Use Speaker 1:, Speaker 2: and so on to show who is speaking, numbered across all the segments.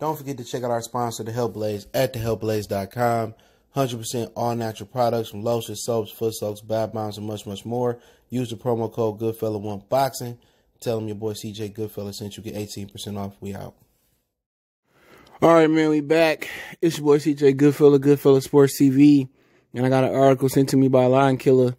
Speaker 1: Don't forget to check out our sponsor, The Health Blaze, at thehealthblaze.com. 100% all natural products from lotions, soaps, foot soaks, bath bombs, and much, much more. Use the promo code Goodfella1 Boxing. Tell them your boy CJ Goodfella sent you get 18% off. We out.
Speaker 2: All right, man, we back. It's your boy CJ Goodfella, Goodfella Sports TV. And I got an article sent to me by Lion Killer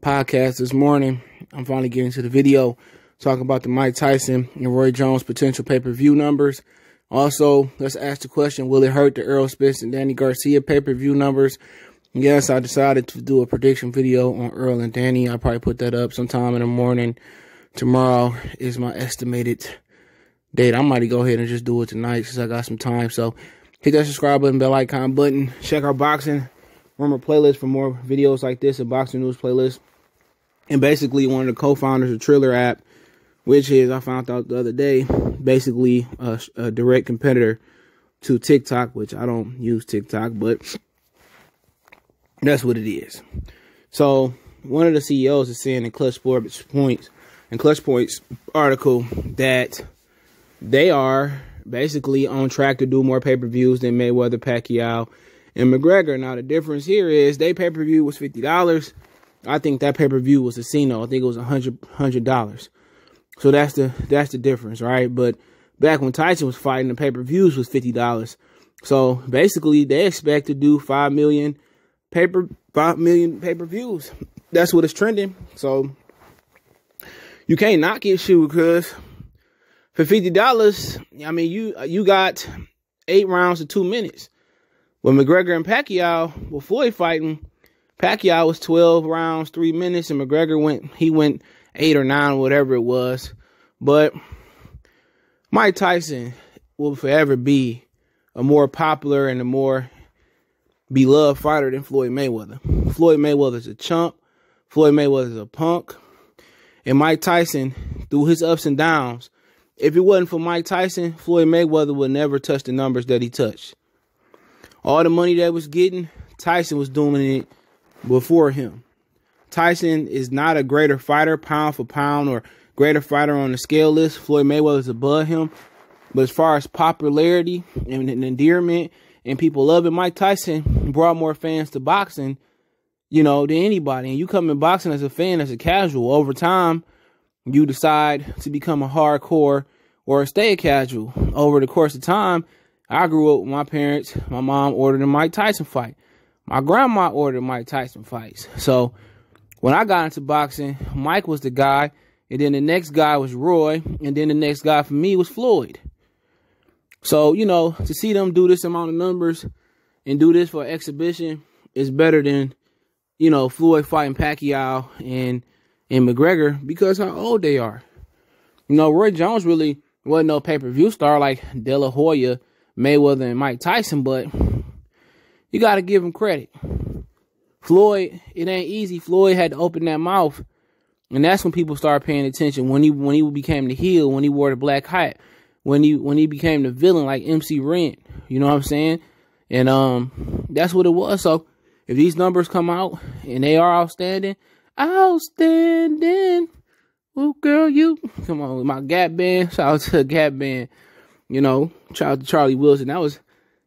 Speaker 2: podcast this morning. I'm finally getting to the video talking about the Mike Tyson and Roy Jones potential pay per view numbers. Also, let's ask the question Will it hurt the Errol Spence and Danny Garcia pay per view numbers? Yes, I decided to do a prediction video on Earl and Danny. I'll probably put that up sometime in the morning. Tomorrow is my estimated date. I might go ahead and just do it tonight since I got some time. So hit that subscribe button, bell icon button. Check our boxing rumor playlist for more videos like this, and boxing news playlist. And basically, one of the co-founders of Triller app which is I found out the other day, basically a, a, direct competitor to TikTok, which I don't use TikTok, but that's what it is. So one of the CEOs is saying in Clutch Sports Points, in Clutch Points article that they are basically on track to do more pay per views than Mayweather, Pacquiao, and McGregor. Now the difference here is they pay per view was fifty dollars. I think that pay per view was a Cino. I think it was a hundred hundred dollars. So that's the that's the difference, right? But back when Tyson was fighting, the pay per views was fifty dollars. So basically, they expect to do five million paper five million pay per views. That's what it's trending. So you can't knock it, shoe, because for fifty dollars, I mean you you got eight rounds of two minutes. When McGregor and Pacquiao were Floyd fighting, Pacquiao was twelve rounds, three minutes, and McGregor went he went eight or nine, whatever it was. But Mike Tyson will forever be a more popular and a more beloved fighter than Floyd Mayweather. Floyd Mayweather's a chump. Floyd Mayweather's a punk. And Mike Tyson, through his ups and downs, if it wasn't for Mike Tyson, Floyd Mayweather would never touch the numbers that he touched. All the money that was getting, Tyson was doing it before him. Tyson is not a greater fighter pound for pound or greater fighter on the scale list. Floyd Mayweather is above him. But as far as popularity and, and endearment and people loving Mike Tyson brought more fans to boxing, you know, than anybody. And you come in boxing as a fan, as a casual. Over time, you decide to become a hardcore or stay a casual. Over the course of time, I grew up with my parents. My mom ordered a Mike Tyson fight. My grandma ordered Mike Tyson fights. So when I got into boxing, Mike was the guy, and then the next guy was Roy, and then the next guy for me was Floyd. So, you know, to see them do this amount of numbers and do this for exhibition is better than, you know, Floyd fighting Pacquiao and and McGregor because how old they are. You know, Roy Jones really wasn't no pay-per-view star like De La Hoya, Mayweather, and Mike Tyson, but you got to give him credit. Floyd, it ain't easy. Floyd had to open that mouth. And that's when people started paying attention. When he when he became the heel, when he wore the black hat, when he when he became the villain like MC Ren. You know what I'm saying? And um that's what it was. So if these numbers come out and they are outstanding, outstanding. Oh girl, you come on with my Gap band. Shout out to Gap band. You know, shout out to Charlie Wilson. That was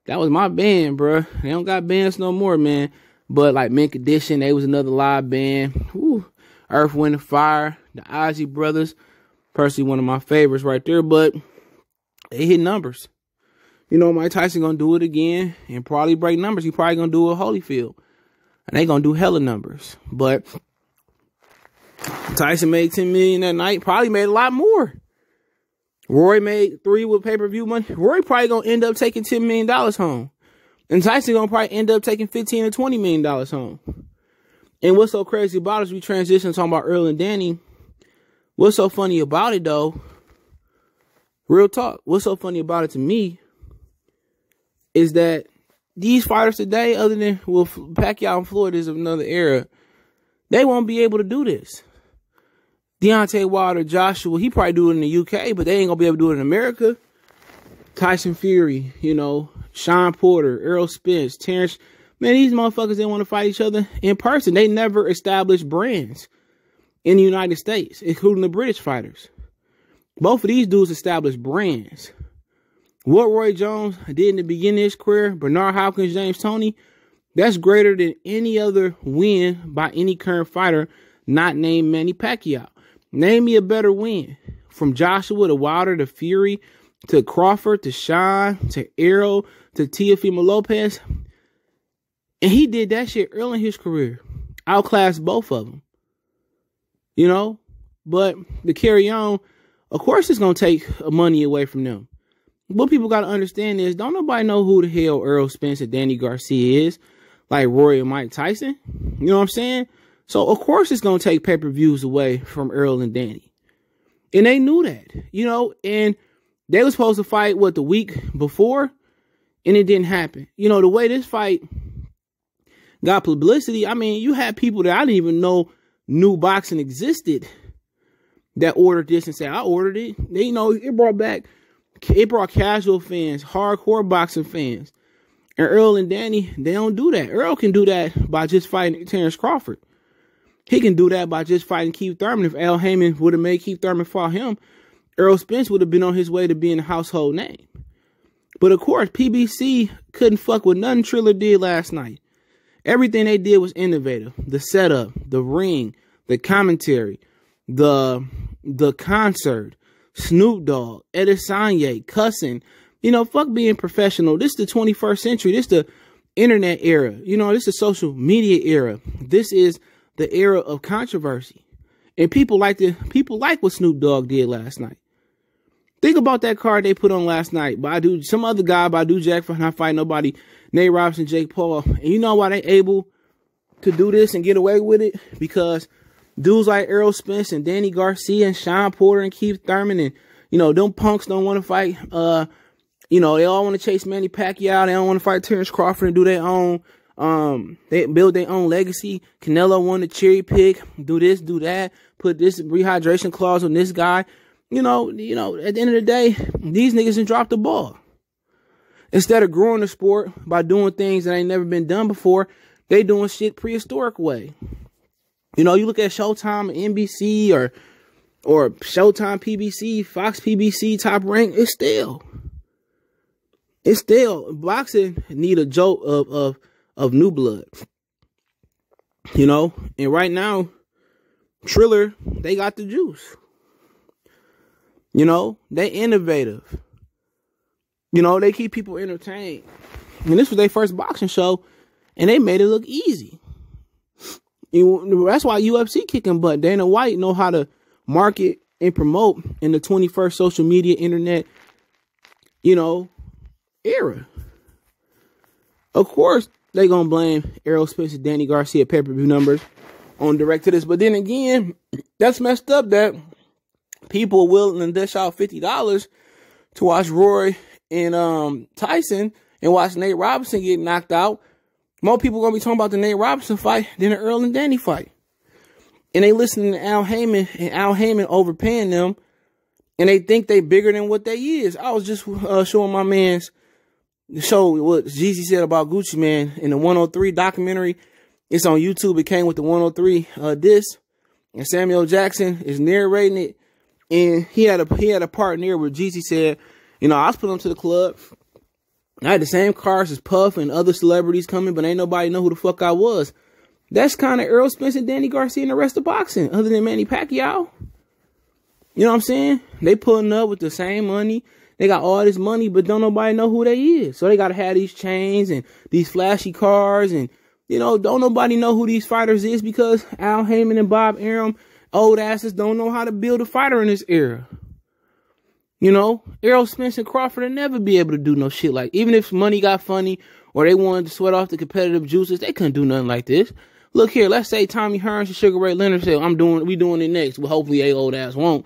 Speaker 2: that was my band, bro. They don't got bands no more, man. But like Mint Condition, they was another live band. Woo. Earth, Wind, and Fire, the Isley Brothers, personally one of my favorites right there. But they hit numbers. You know, Mike Tyson gonna do it again and probably break numbers. He probably gonna do a Holyfield, and they gonna do hella numbers. But Tyson made ten million that night. Probably made a lot more. Roy made three with pay per view money. Roy probably gonna end up taking ten million dollars home. And Tyson gonna probably end up taking fifteen or twenty million dollars home. And what's so crazy about it is we transition talking about Earl and Danny. What's so funny about it though? Real talk. What's so funny about it to me is that these fighters today, other than well, Pacquiao and Floyd is of another era, they won't be able to do this. Deontay Wilder, Joshua, he probably do it in the UK, but they ain't gonna be able to do it in America. Tyson Fury, you know, Shawn Porter, Earl Spence, Terence. Man, these motherfuckers didn't want to fight each other in person. They never established brands in the United States, including the British fighters. Both of these dudes established brands. what Roy Jones did in the beginning of his career, Bernard Hopkins, James Toney, that's greater than any other win by any current fighter not named Manny Pacquiao. Name me a better win from Joshua to Wilder to Fury to Crawford to Shawn to Errol to Teofimo Lopez. And he did that shit early in his career. Outclassed both of them. You know? But to carry on, of course it's gonna take money away from them. What people gotta understand is don't nobody know who the hell Earl Spence and Danny Garcia is, like Roy and Mike Tyson. You know what I'm saying? So of course it's gonna take pay-per-views away from Earl and Danny. And they knew that, you know, and they were supposed to fight what the week before, and it didn't happen. You know, the way this fight got publicity, I mean, you had people that I didn't even know knew boxing existed that ordered this and said, I ordered it. They, you know, it brought back it brought casual fans, hardcore boxing fans. And Earl and Danny, they don't do that. Earl can do that by just fighting Terence Crawford. He can do that by just fighting Keith Thurman. If Al Haymon would have made Keith Thurman fight him, Earl Spence would have been on his way to being a household name. But of course, PBC couldn't fuck with nothing Triller did last night. Everything they did was innovative. The setup, the ring, the commentary, the the concert, Snoop Dogg, Adesanya, cussing. You know, fuck being professional. This is the 21st century. This is the internet era. You know, this is social media era. This is the era of controversy. And people like the people like what Snoop Dogg did last night. Think about that card they put on last night. Badu, some other guy, Badou Jack for not fighting nobody, Nate Robinson, Jake Paul. And you know why they able to do this and get away with it? Because dudes like Errol Spence and Danny Garcia and Shawn Porter and Keith Thurman and you know them punks don't want to fight. Uh, you know they all want to chase Manny Pacquiao. They don't want to fight Terence Crawford and do their own. Um, they build their own legacy. Canelo want to cherry pick, do this, do that, put this rehydration clause on this guy. You know, you know. At the end of the day, these niggas didn't drop the ball. Instead of growing the sport by doing things that ain't never been done before, they doing shit prehistoric way. You know, you look at Showtime, NBC, or or Showtime, PBC, Fox, PBC, Top Rank. It's still, it's still boxing need a jolt of of of new blood. You know, and right now, Triller they got the juice. You know, they innovative. You know, they keep people entertained. And this was their first boxing show, and they made it look easy. You, that's why UFC kicking butt. Dana White know how to market and promote in the 21st social media internet, you know, era. Of course, they gonna blame Errol Spence and Danny Garcia pay per view numbers on direct to this, but then again, that's messed up. That people willing to dish out fifty dollars to watch Roy and um, Tyson and watch Nate Robinson get knocked out more people are gonna be talking about the Nate Robinson fight than the Earl and Danny fight. And they listening to Al Haymon and Al Haymon overpaying them, and they think they bigger than what they is. I was just uh, showing my man's show what Jeezy said about Gucci Mane in the 103 documentary. It's on YouTube. It came with the 103 uh, disc, and Samuel Jackson is narrating it. And he had a he had a part near where Jeezy said, "You know, I was put him to the club." I had the same cars as Puff and other celebrities coming, but ain't nobody know who the fuck I was. That's kind of Earl Spence and Danny Garcia and the rest of boxing, other than Manny Pacquiao. You know what I'm saying? They putting up with the same money. They got all this money, but don't nobody know who they is. So they gotta have these chains and these flashy cars and you know, don't nobody know who these fighters is because Al Haymon and Bob Arum, old asses, don't know how to build a fighter in this era. You know, Errol Spence and Crawford would never be able to do no shit like even if money got funny or they wanted to sweat off the competitive juices, they couldn't do nothing like this. Look here, let's say Tommy Hearns and Sugar Ray Leonard say, I'm doing we doing it next. Well hopefully a old ass won't.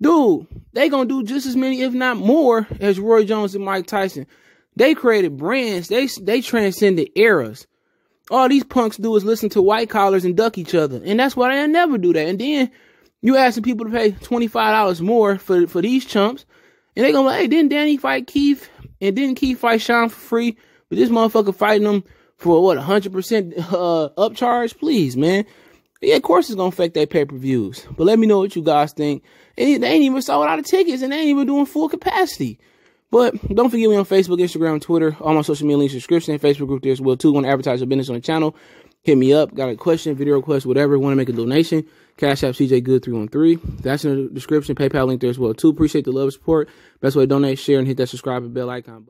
Speaker 2: Dude, they gonna do just as many, if not more, as Roy Jones and Mike Tyson. They created brands, they they transcended eras. All these punks do is listen to white collars and duck each other. And that's why they never do that. And then you asking people to pay twenty five dollars more for for these chumps, and they gonna like, hey, didn't Danny fight Keith, and didn't Keith fight Shawn for free? But this motherfucker fighting them for what hundred percent uh upcharge? Please, man. Yeah, of course it's gonna affect their pay per views. But let me know what you guys think. And they ain't even sold out of tickets, and they ain't even doing full capacity. But don't forget me on Facebook, Instagram, Twitter, all my social media links, description, Facebook group there as well too. Want to advertise your business on the channel? Hit me up. Got a question, video request, whatever. Want to make a donation? Cash App CJ Good 313. That's in the description. PayPal link there as well too. Appreciate the love and support. Best way to donate, share, and hit that subscribe and bell icon.